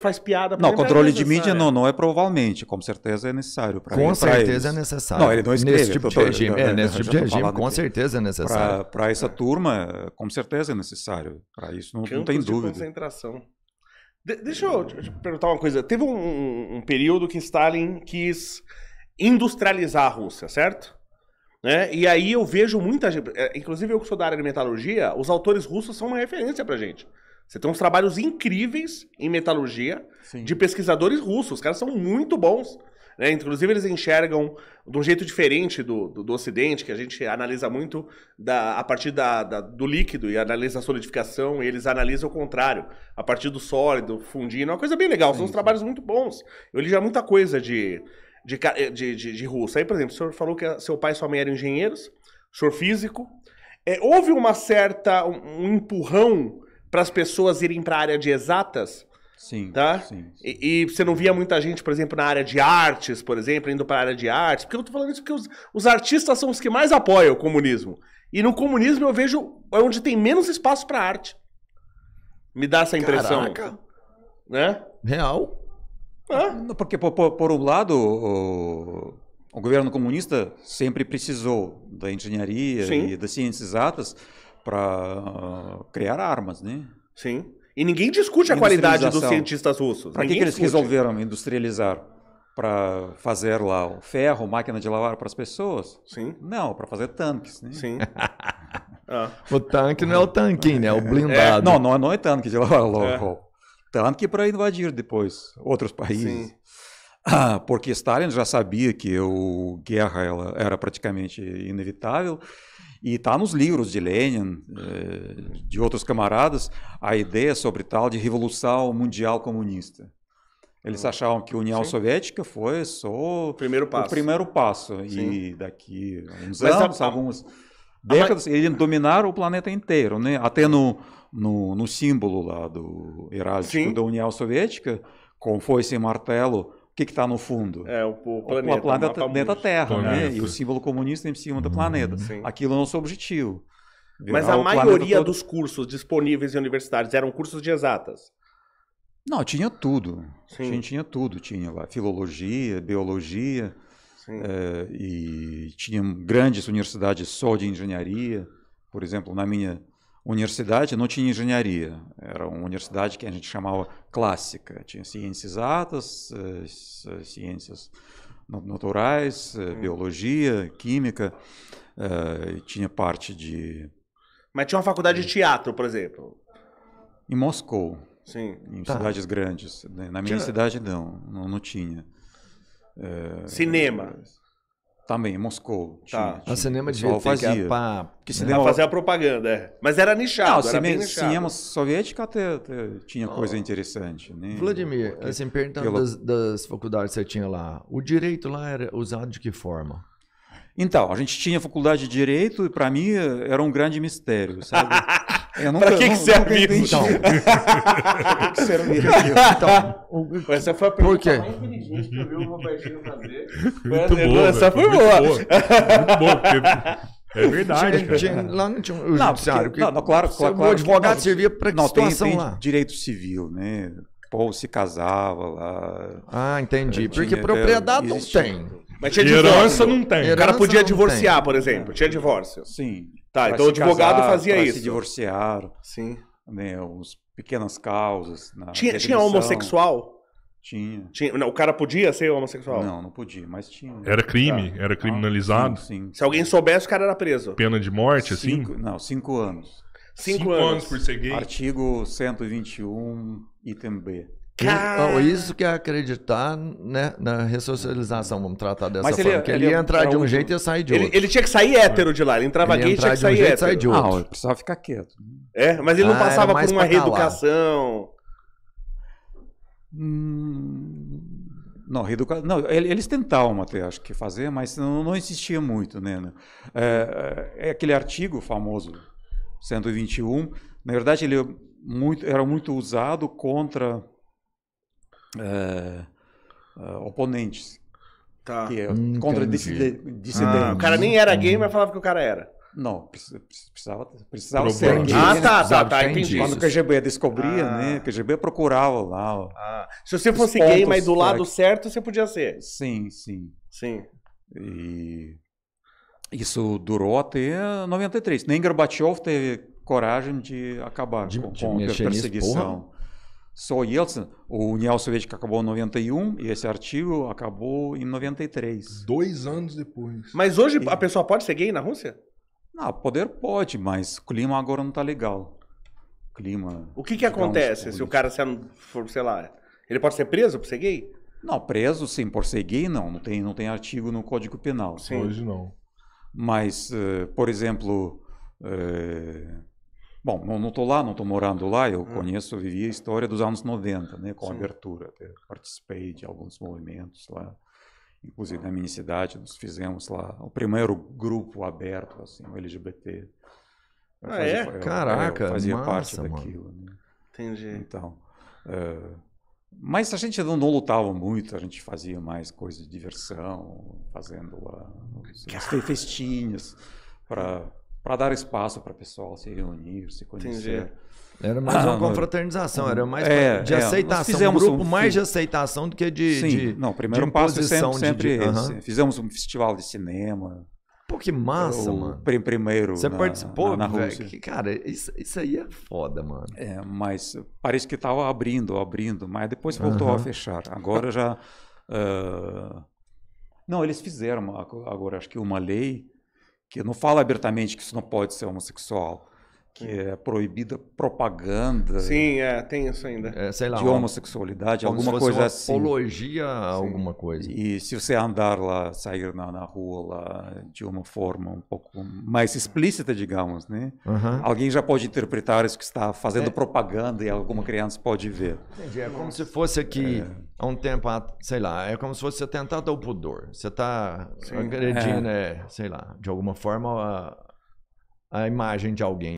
faz piada. Não, exemplo, é controle de mídia não, não é provavelmente, com certeza é necessário. Pra, Com pra certeza é eles. necessário. Não, ele não escreve, Nesse tipo de regime, é, nesse tipo já de regime, com aqui. certeza é necessário. Para essa turma, com certeza é necessário. Para isso não, não tem de dúvida. concentração. De- deixa eu te perguntar uma coisa. Teve um, um- um período que Stalin quis industrializar a Rússia, certo? Né? E aí eu vejo muita gente, é, inclusive eu que sou da área de metalurgia, os autores russos são uma referência pra gente. Você tem uns trabalhos incríveis em metalurgia Sim. de pesquisadores russos. Os caras são muito bons. Né? Inclusive, eles enxergam de um jeito diferente do, do, do Ocidente, que a gente analisa muito da, a partir da, da- do líquido e analisa a solidificação, e eles analisam o contrário, a partir do sólido, fundindo. É uma coisa bem legal, são uns trabalhos muito bons. Eu li já muita coisa de, de, de, de, de russo. Aí, por exemplo, o senhor falou que seu pai e sua mãe eram engenheiros, o senhor físico. É, houve uma certa, um, um empurrão para as pessoas irem para a área de exatas? Sim, Tá? sim, sim. E, e você não via muita gente, por exemplo, na área de artes, por exemplo, indo para a área de artes? Porque eu tô falando isso porque os, os artistas são os que mais apoiam o comunismo. E no comunismo eu vejo é onde tem menos espaço para arte. Me dá essa impressão. Caraca, Né? real. Ah, Não, Porque, por, por- por um lado, o, o governo comunista sempre precisou da engenharia Sim. e das ciências exatas para criar armas, né? sim. E ninguém discute a qualidade dos cientistas russos. Para que, que eles discute. resolveram industrializar? Para fazer lá o ferro, máquina de lavar para as pessoas? Sim, Não, para fazer tanques, né? sim. Ah, O tanque não é o tanquinho, né? É o blindado. Não, não, é- não é tanque de lavar É. roupa. Tanque para invadir depois outros países. Sim. Ah, porque Stalin já sabia que a guerra ela era praticamente inevitável. E está nos livros de Lenin, eh, de outros camaradas, a ideia sobre tal de revolução mundial comunista. Eles achavam que a União. Sim. Soviética foi só o primeiro passo. o primeiro passo. Sim. E daqui a uns Mas a- anos, a- algumas décadas, eles dominaram o planeta inteiro. Né? Até no, no, no símbolo lá do heráldico Sim. da União Soviética, com foice e martelo, que está no fundo? É, o, o O planeta. o planeta mundi. Terra, né? Planeta. E o símbolo comunista em cima do planeta. Sim. Aquilo é o nosso objetivo. Mas a o maioria todo- dos cursos disponíveis em universidades eram cursos de exatas. Não, tinha tudo. Sim. Tinha, tinha tudo. Tinha lá filologia, biologia, Sim. eh, e tinha grandes universidades só de engenharia. Por exemplo, na minha universidade não tinha engenharia. Era uma universidade que a gente chamava clássica. Tinha ciências exatas, eh, ci- ciências na- naturais, eh, biologia, química. eh, tinha parte de... Mas tinha uma faculdade de teatro, por exemplo. Em Moscou. Sim. Em Tá. cidades grandes. Na minha Tinha- cidade, não. Não, não tinha. É, Cinema. Também, em Moscou. Tá. Tinha, O cinema O devia pessoal ter que fazia. é pra... Porque cinema, fazer a propaganda, é. Mas era nichado, não, era cinema, bem nichado. cinema soviético até, até tinha coisa interessante. Né? Vladimir, Porque- assim, perguntando pelo- das, das faculdades que você tinha lá, o direito lá era usado de que forma? Então, a gente tinha faculdade de Direito e para mim era um grande mistério, sabe? Eu Pra que que nunca serve isso? Pra que que serve aquilo? Então, o- Essa foi a quê? mais inteligente que eu vi o Robertinho fazer. Muito boa. Essa foi muito boa. Muito boa, porque é verdade. tinha- lá não tinha o Não, judiciário. porque- não, não, claro, o claro, claro que advogado não. servia para que Não, tem, situação tem lá? direito civil, né? O povo se casava lá. Ah, entendi. Porque Tinha- propriedade não existia. tem. Mas tinha Herança divórcio. não tem. O cara Herança podia não divorciar, por exemplo. Tinha divórcio. Sim. Tá, Pra então o advogado casar, fazia pra isso. se divorciar, Sim. né? Uns pequenas causas. na Tinha, tinha homossexual? Tinha. Tinha, não, o cara podia ser homossexual? Não, não podia, mas tinha. Era crime, Tá. era criminalizado. Sim, sim. Se alguém soubesse, o cara era preso. Pena de morte, assim. Cinco, não, cinco anos. Cinco, anos. por ser gay. Artigo 121, item B. Oh, isso que é acreditar né, na ressocialização, vamos tratar dessa Mas ele- forma. que ele ele ia entrar de um um- jeito e ia sair de Ele, outro. ele tinha que sair hétero de lá. Ele entrava Ele gay e tinha que um sair jeito e hétero. sair de outro. Não, eu precisava ficar quieto. É, mas ele não Ah, passava por uma reeducação. Hum, Não, reeduca... não ele- eles tentavam até, acho que fazer, mas não, não insistia muito, né? né? É, é aquele artigo famoso, 121, na verdade ele é muito, era muito usado contra é, oponentes, Tá. que é Hum, contra dissidentes. Ah, o cara nem era gay, mas falava que o cara era. Não, precisa- precisava, precisava ser gay, Ah, né? tá, tá, tá, entendi. Quando o KGB descobria, Ah. né? O KGB procurava lá. ó. Ah, se você fosse Os gay, mas do lado certo, você podia ser. Sim, sim. Sim. E isso durou até 93. Nem Gorbachev teve coragem de acabar De- com, de com a perseguição. Só Yeltsin, a União Soviética acabou em 91 e esse artigo acabou em 93. Dois anos depois. Mas hoje a pessoa pode ser gay na Rússia? Não, poder pode, mas o clima agora não está legal. O clima. O que que acontece se o cara for, sei lá, ele pode ser preso por ser gay? Não, preso sim, por ser gay não, não tem, não tem artigo no Código Penal. Sim. Hoje não. Mas, eh, por exemplo, eh, bom, não estou lá, não estou morando lá, eu conheço, vivi a história dos anos 90, né, com Sim. abertura. participei de alguns movimentos lá, inclusive na minha cidade, nós fizemos lá o primeiro grupo aberto, assim, o LGBT. Eu Ah, é? eu- Caraca, eu fazia massa, parte mano. daquilo. Né? Entendi. Então, eh, mas a gente não, não lutava muito, a gente fazia mais coisas de diversão, fazendo lá os fe- festinhas para dar espaço para o pessoal se reunir, se conhecer. Entendi. Era mais Ah, uma não. confraternização, era mais É, de é, aceitação. Um fizemos grupo um mais de aceitação do que de. Sim, de... não, primeiro de passo é sempre, sempre de- esse. aham. Fizemos um festival de cinema. Pô, que massa, o mano. prim- primeiro Você na, participou, na, na? Rússia. Que, Cara, isso, isso aí é foda, mano. É, mas parece que estava abrindo, abrindo, mas depois voltou a Aham. fechar. Agora já. ah, Não, eles fizeram ago- agora, acho que uma lei que não fala abertamente que isso não pode ser homossexual, que é proibida propaganda Sim, é, tem isso ainda. É, sei lá. de homossexualidade, como se alguma fosse coisa uma assim. apologia a alguma coisa. E se você andar lá, sair na, na rua lá de uma forma um pouco mais explícita, digamos, né? Aham. Alguém já pode interpretar isso que está fazendo É. propaganda e alguma criança pode ver. Entendi. É como se fosse aqui, há um tempo, sei lá, é como se fosse atentado ao pudor. Você está agredindo, é, sei lá, de alguma forma, a, a imagem de alguém.